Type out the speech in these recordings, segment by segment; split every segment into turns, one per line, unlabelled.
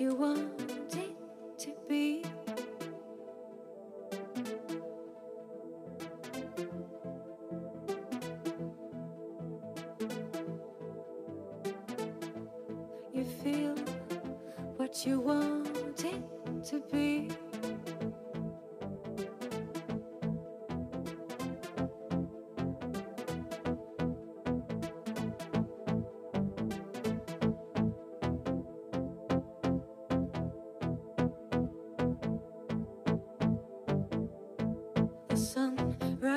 you
want it to be. You feel what you want it to be.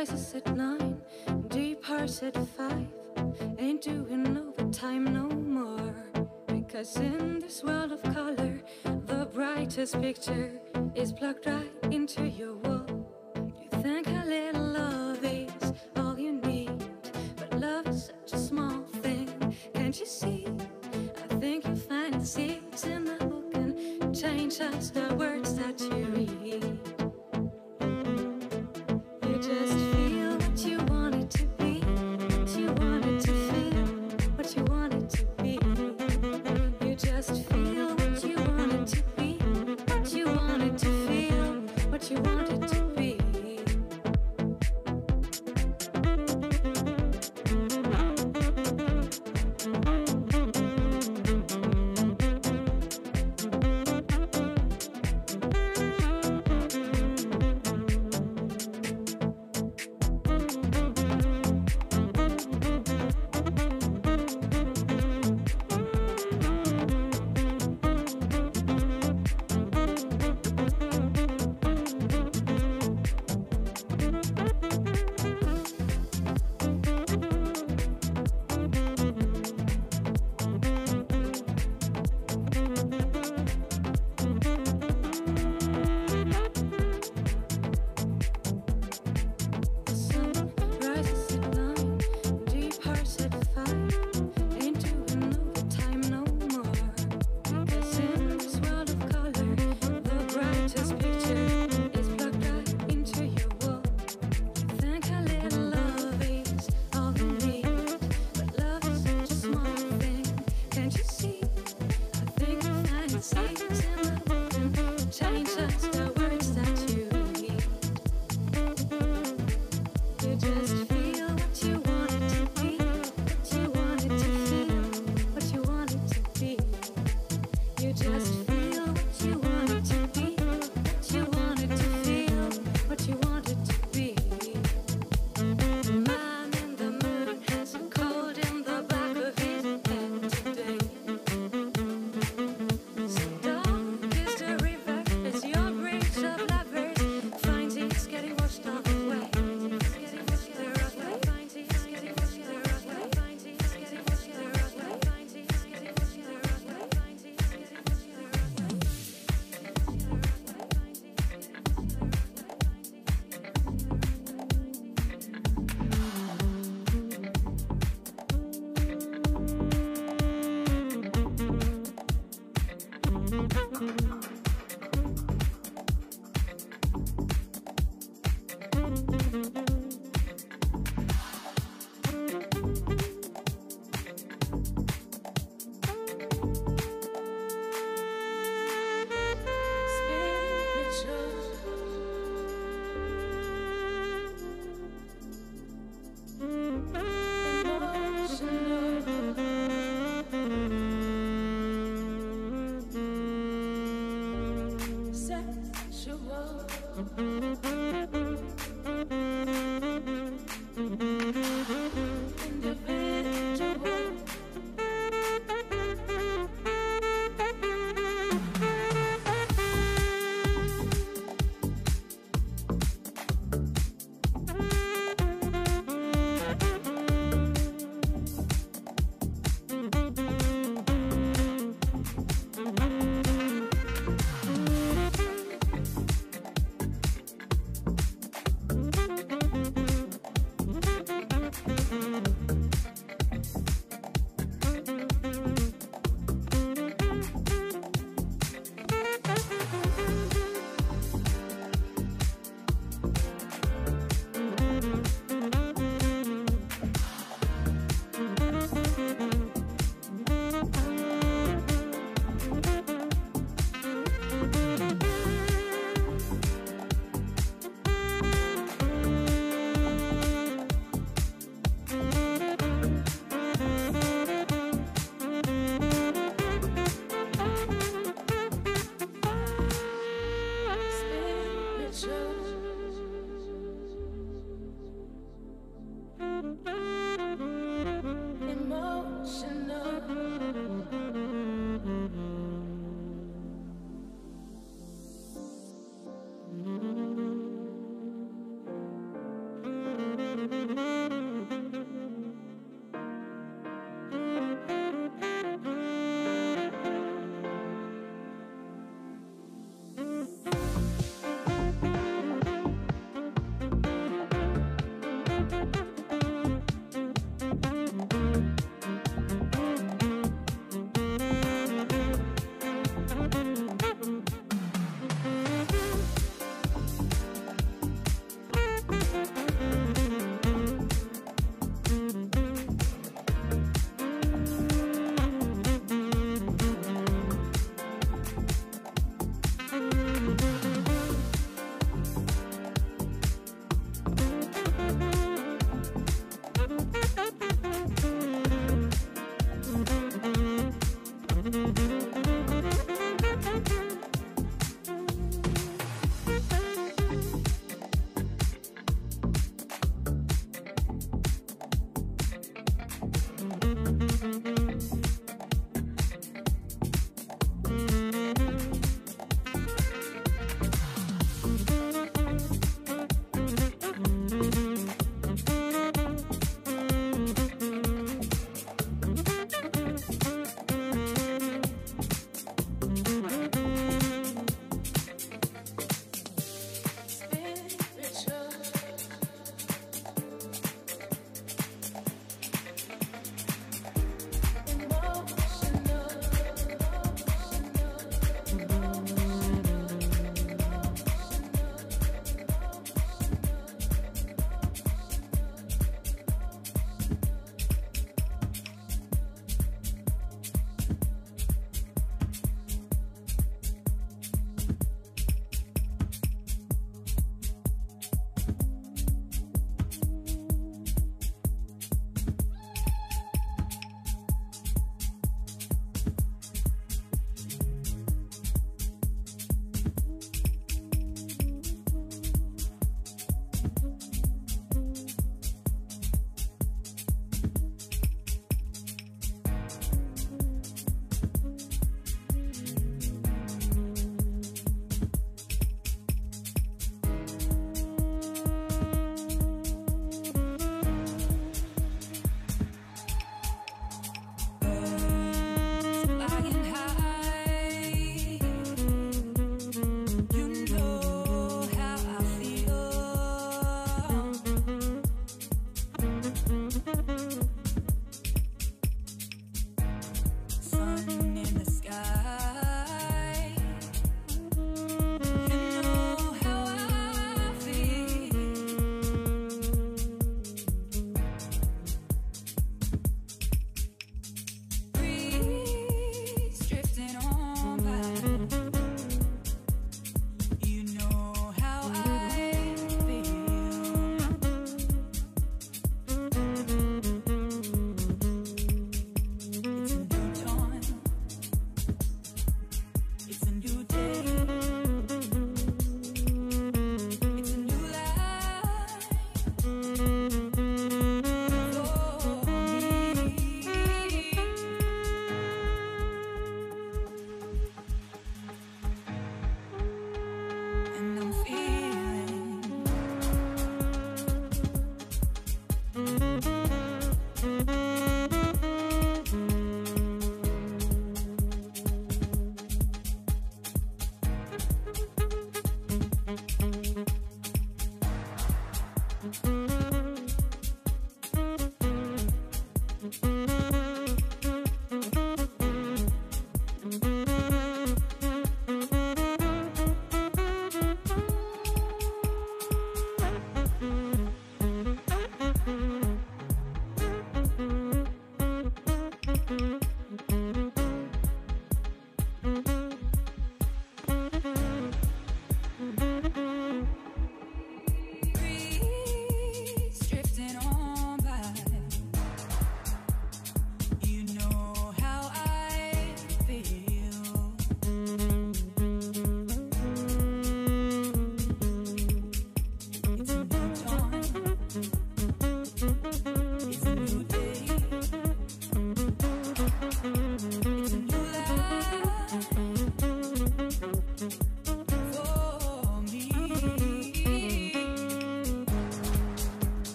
rises at nine, deep hearts at five. Ain't doing overtime no more. Because in this world of color, the brightest picture is plugged right into your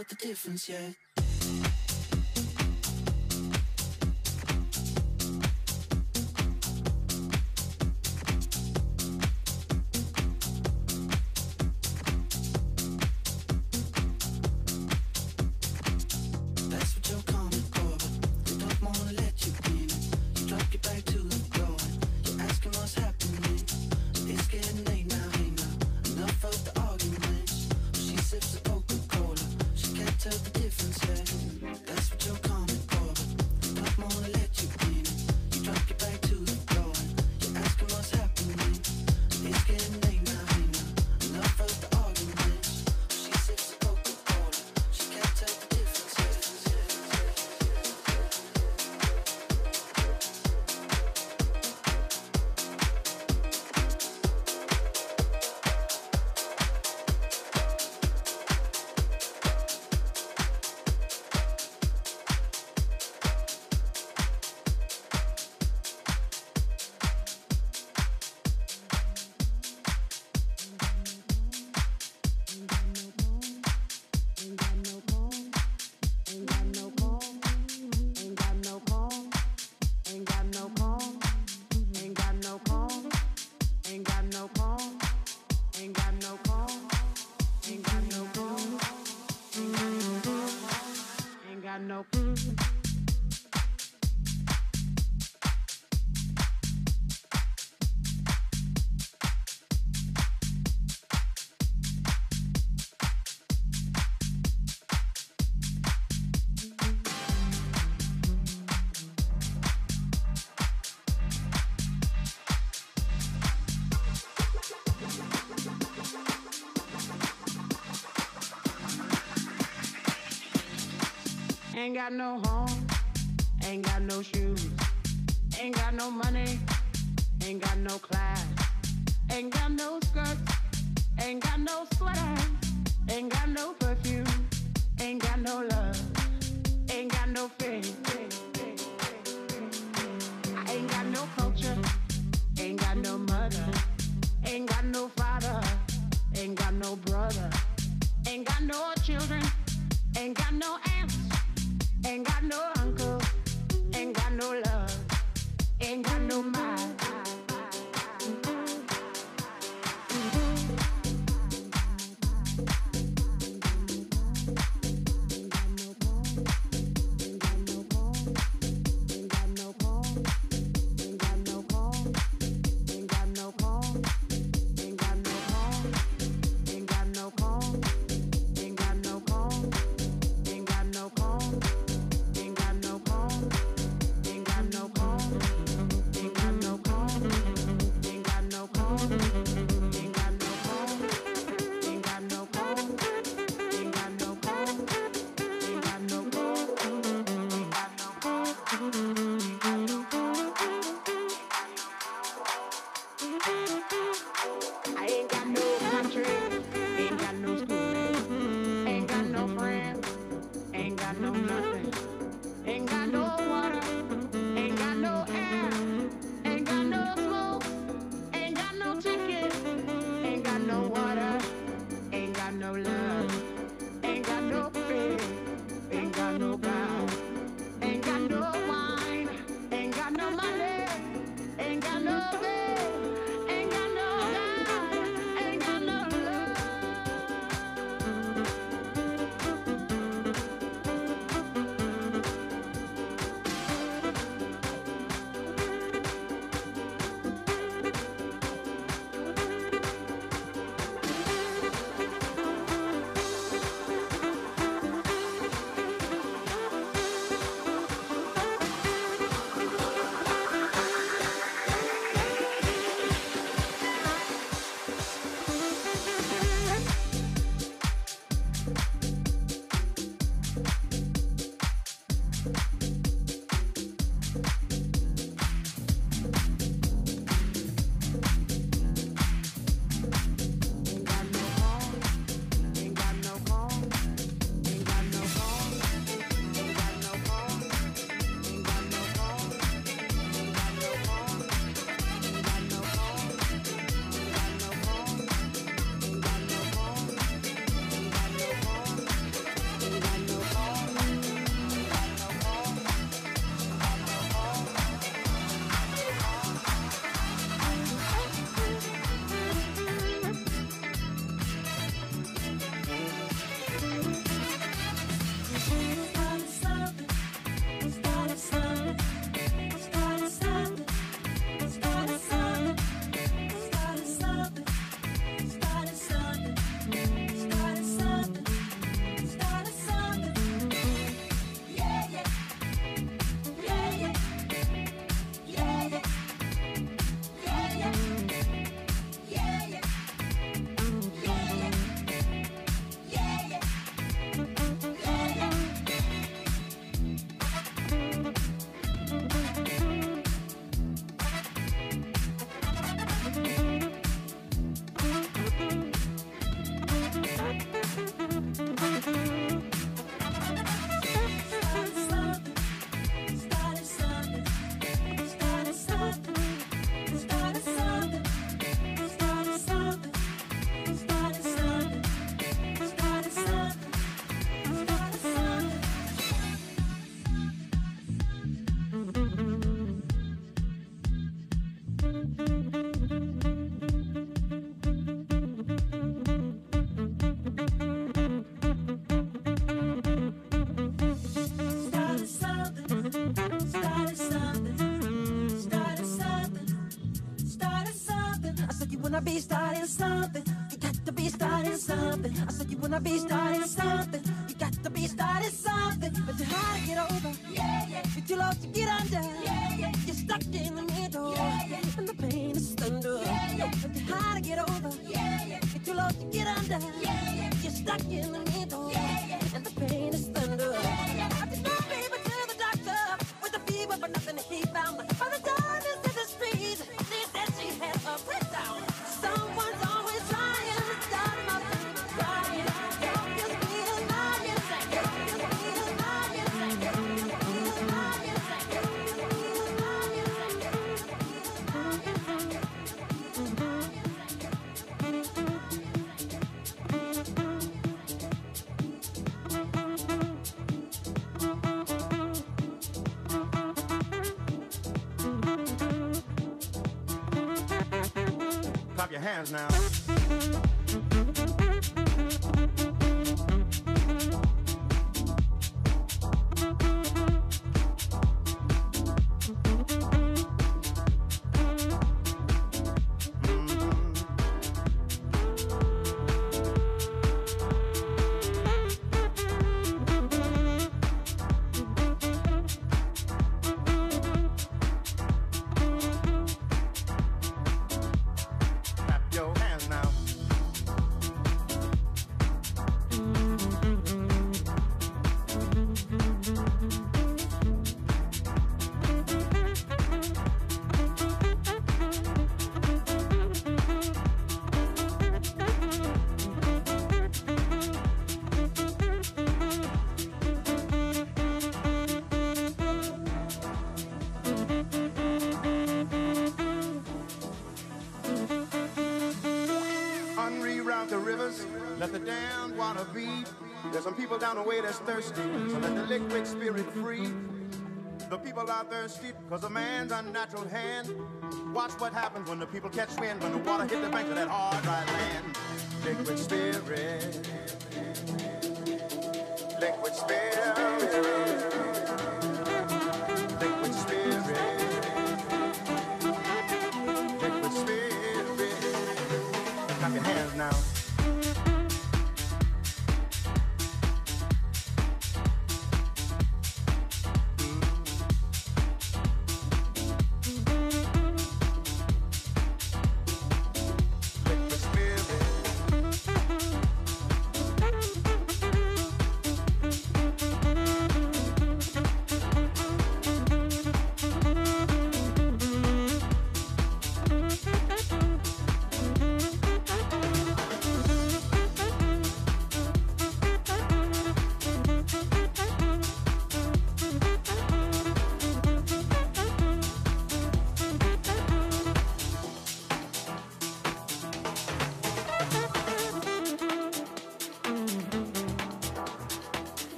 the
difference yet.
Ain't got no home, ain't got no shoes, ain't got no money, ain't got no class, ain't got no skirt, ain't got no sweater, ain't got no perfume, ain't got no love, ain't got no faith.
To something. But you're hard to get over. Yeah, yeah. You're too low to get under. Yeah, yeah. You're stuck in the middle. Yeah, yeah. And the pain is thunder. Yeah, yeah. But you're hard to get over. Yeah, yeah. You're too low to get under. Yeah, yeah. You're stuck in the middle.
Unreroute the rivers, let the dammed water be. There's some people down the way that's thirsty, so let the liquid spirit free. The people are thirsty because of man's unnatural hand. Watch what happens when the people catch wind, when the water hit the bank of that hard, dry land. Liquid spirit. Liquid spirit.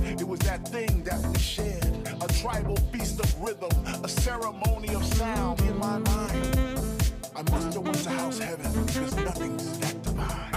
music. It was that thing that we shared.
A tribal feast of rhythm, a ceremony of sound in my mind. I must have went to house heaven because nothing's that divine.